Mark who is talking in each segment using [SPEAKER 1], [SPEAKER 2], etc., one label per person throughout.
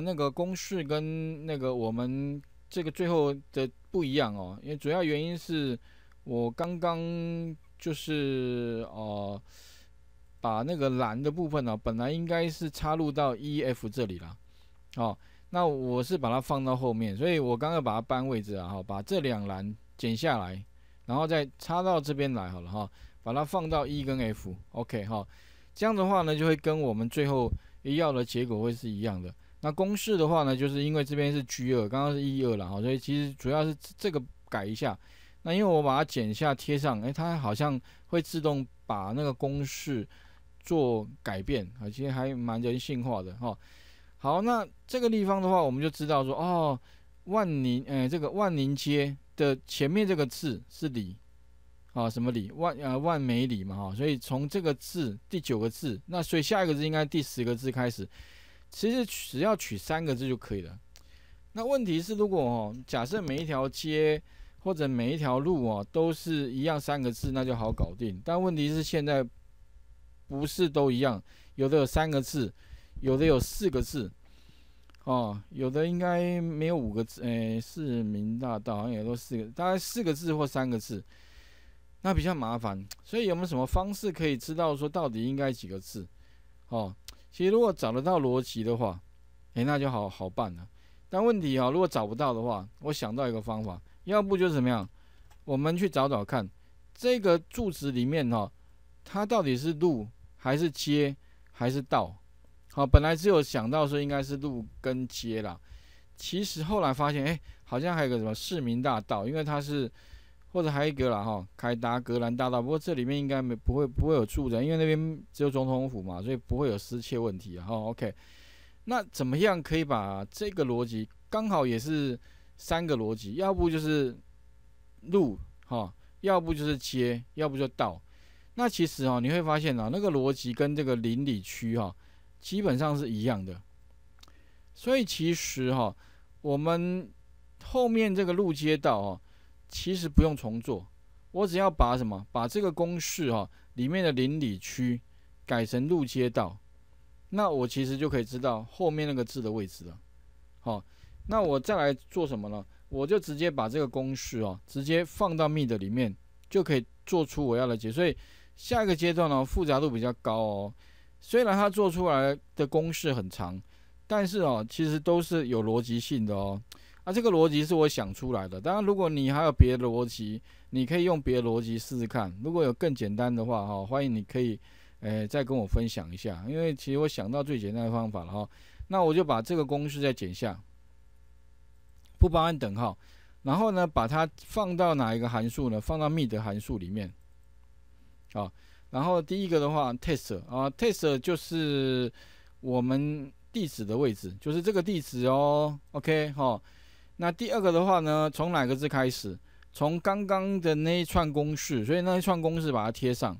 [SPEAKER 1] 那个公式跟那个我们这个最后的不一样哦，因为主要原因是我刚刚就是哦，把那个蓝的部分呢，本来应该是插入到 E F 这里了，哦，那我是把它放到后面，所以我刚刚把它搬位置啊，哈，把这两栏剪下来，然后再插到这边来好了哈，把它放到 E 跟 F，OK 哈，这样的话呢，就会跟我们最后要的结果会是一样的。那公式的话呢，就是因为这边是 G 二，刚刚是 E 二了哈，所以其实主要是这个改一下。那因为我把它剪下贴上，哎，它好像会自动把那个公式做改变，啊，其实还蛮人性化的哈。好，那这个地方的话，我们就知道说，哦，万宁，哎，这个万宁街的前面这个字是里，啊，什么里？万呃万美里嘛哈，所以从这个字第九个字，那所以下一个字应该第十个字开始。其实只要取三个字就可以了。那问题是，如果哦，假设每一条街或者每一条路哦都是一样三个字，那就好搞定。但问题是现在不是都一样，有的有三个字，有的有四个字，哦，有的应该没有五个字。诶，市民大道好像也都四个，大概四个字或三个字，那比较麻烦。所以有没有什么方式可以知道说到底应该几个字？哦？其实如果找得到逻辑的话，诶，那就好好办了。但问题啊，如果找不到的话，我想到一个方法，要不就是怎么样，我们去找找看，这个柱子里面哈，它到底是路还是街还是道？好，本来只有想到说应该是路跟街啦，其实后来发现，诶，好像还有个什么市民大道，因为它是。或者还有一个啦哈，凯达格兰大道。不过这里面应该没不会不会有住人，因为那边只有总统府嘛，所以不会有失窃问题。哈，OK。那怎么样可以把这个逻辑刚好也是三个逻辑？要不就是路哈，要不就是街，要不就道。那其实哈，你会发现啊，那个逻辑跟这个邻里区哈，基本上是一样的。所以其实哈，我们后面这个路街道哦。其实不用重做，我只要把什么把这个公式哈里面的邻里区改成路街道，那我其实就可以知道后面那个字的位置了。好，那我再来做什么呢？我就直接把这个公式哦直接放到 Mid 里面，就可以做出我要的解。所以下一个阶段呢复杂度比较高哦。虽然它做出来的公式很长，但是哦其实都是有逻辑性的哦。啊，这个逻辑是我想出来的。当然，如果你还有别的逻辑，你可以用别的逻辑试试看。如果有更简单的话，哈，欢迎你可以，诶，再跟我分享一下。因为其实我想到最简单的方法了，哈。那我就把这个公式再减下，不包含等号，然后呢，把它放到哪一个函数呢？放到 mid 函数里面。好，然后第一个的话，test 啊，test 就是我们地址的位置，就是这个地址哦。OK，哈。那第二个的话呢，从哪个字开始？从刚刚的那一串公式，所以那一串公式把它贴上，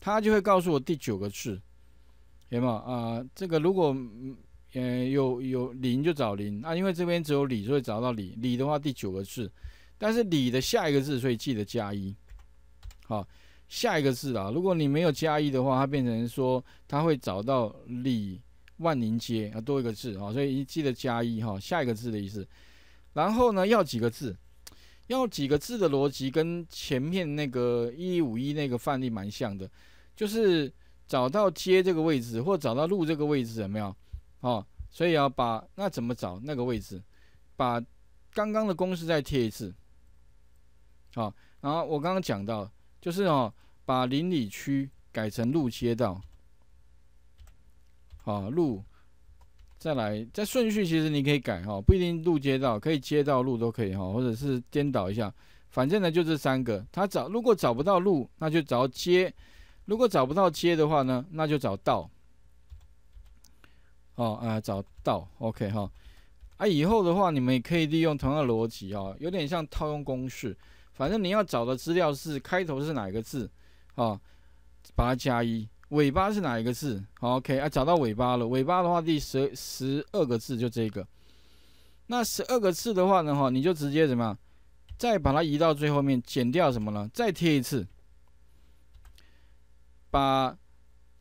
[SPEAKER 1] 它就会告诉我第九个字，有没有啊？这个如果呃有有零就找零啊，因为这边只有里，所以找到里。里的话第九个字，但是里的下一个字，所以记得加一。好，下一个字啊，如果你没有加一的话，它变成说它会找到里。万宁街啊，多一个字啊，所以一记得加一哈，下一个字的意思。然后呢，要几个字？要几个字的逻辑跟前面那个一五一那个范例蛮像的，就是找到街这个位置，或找到路这个位置，有没有？哦，所以要把那怎么找那个位置？把刚刚的公式再贴一次。好，然后我刚刚讲到，就是哦，把邻里区改成路街道。啊，路再来，在顺序其实你可以改哈，不一定路接到，可以接到路都可以哈，或者是颠倒一下，反正呢就这三个。他找如果找不到路，那就找接；如果找不到接的话呢，那就找道。哦啊，找道，OK 哈。啊，以后的话你们也可以利用同样的逻辑啊，有点像套用公式。反正你要找的资料是开头是哪个字啊，把它加一。尾巴是哪一个字？好，OK 啊，找到尾巴了。尾巴的话，第十十二个字就这个。那十二个字的话呢，哈，你就直接怎么样？再把它移到最后面，减掉什么呢？再贴一次，把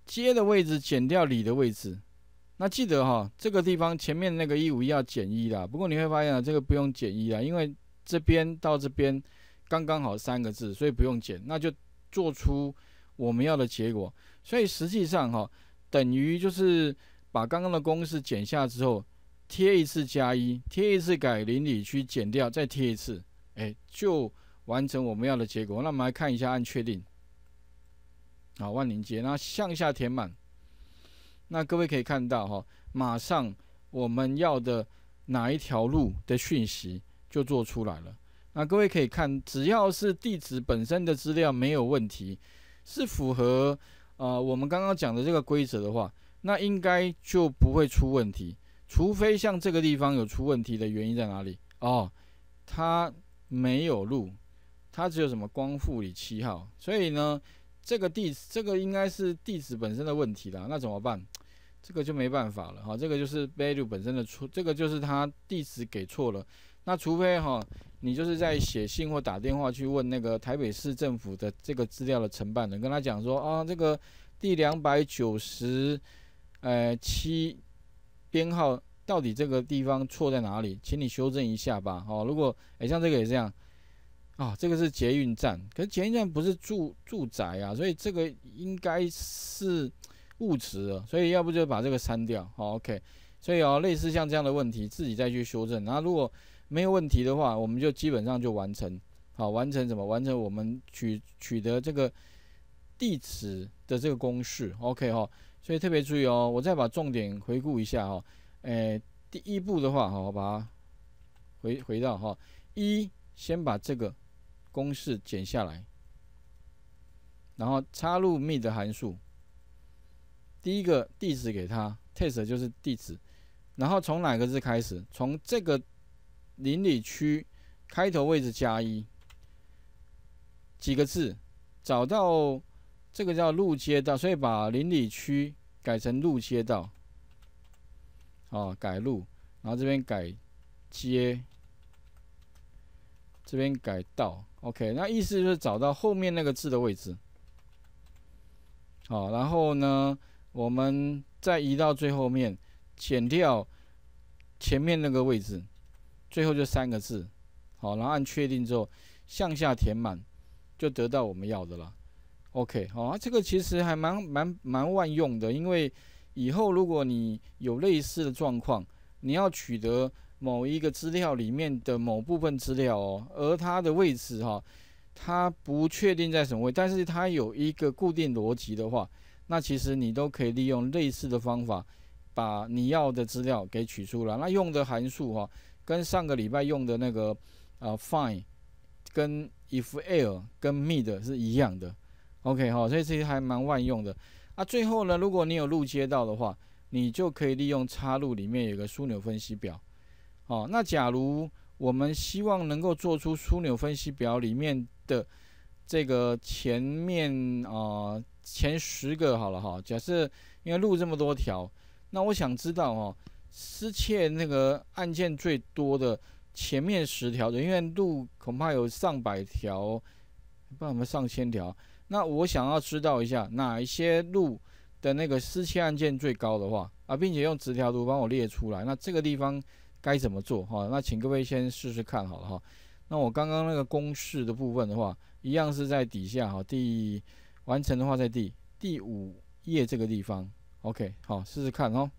[SPEAKER 1] 接的位置减掉里的位置，那记得哈，这个地方前面那个一五一要减一啦。不过你会发现啊，这个不用减一啦，因为这边到这边刚刚好三个字，所以不用减，那就做出我们要的结果。所以实际上哈，等于就是把刚刚的公式减下之后，贴一次加一，贴一次改邻里区减掉，再贴一次，哎，就完成我们要的结果。那我们来看一下，按确定。好，万宁街，那向下填满。那各位可以看到哈，马上我们要的哪一条路的讯息就做出来了。那各位可以看，只要是地址本身的资料没有问题，是符合呃我们刚刚讲的这个规则的话，那应该就不会出问题。除非像这个地方有出问题的原因在哪里？哦，它没有路，它只有什么光复里七号，所以呢。这个地，这个应该是地址本身的问题啦，那怎么办？这个就没办法了哈，这个就是 value 本身的错，这个就是它地址给错了。那除非哈，你就是在写信或打电话去问那个台北市政府的这个资料的承办人，跟他讲说啊，这个第两百九十呃七编号到底这个地方错在哪里，请你修正一下吧。哦，如果诶像这个也这样。啊，这个是捷运站，可是捷运站不是住住宅啊，所以这个应该是误植了，所以要不就把这个删掉。好，OK，所以哦，类似像这样的问题，自己再去修正。然后如果没有问题的话，我们就基本上就完成。好，完成什么？完成我们取取得这个地址的这个公式。OK 哈，所以特别注意哦，我再把重点回顾一下哈。诶，第一步的话，好，把它回回到哈，一先把这个。公式剪下来，然后插入 m e 的函数。第一个地址给他，test 就是地址，然后从哪个字开始？从这个邻里区开头位置加一，几个字？找到这个叫路街道，所以把邻里区改成路街道。哦，改路，然后这边改街，这边改道。OK，那意思就是找到后面那个字的位置，好，然后呢，我们再移到最后面，减掉前面那个位置，最后就三个字，好，然后按确定之后向下填满，就得到我们要的了。OK，好，这个其实还蛮蛮蛮万用的，因为以后如果你有类似的状况，你要取得。某一个资料里面的某部分资料哦，而它的位置哈，它不确定在什么位，但是它有一个固定逻辑的话，那其实你都可以利用类似的方法，把你要的资料给取出来。那用的函数哈，跟上个礼拜用的那个呃，fine，跟 if l 跟 mid 是一样的。OK 哈，所以这些还蛮万用的。啊，最后呢，如果你有路接到的话，你就可以利用插入里面有个枢纽分析表。哦，那假如我们希望能够做出枢纽分析表里面的这个前面啊前十个好了哈，假设因为录这么多条，那我想知道哦，失窃那个案件最多的前面十条的，因为录恐怕有上百条，不知道有没有上千条。那我想要知道一下哪一些路的那个失窃案件最高的话啊，并且用直条图帮我列出来，那这个地方。该怎么做哈？那请各位先试试看好了哈。那我刚刚那个公式的部分的话，一样是在底下哈。第完成的话在第第五页这个地方。OK，好，试试看哦。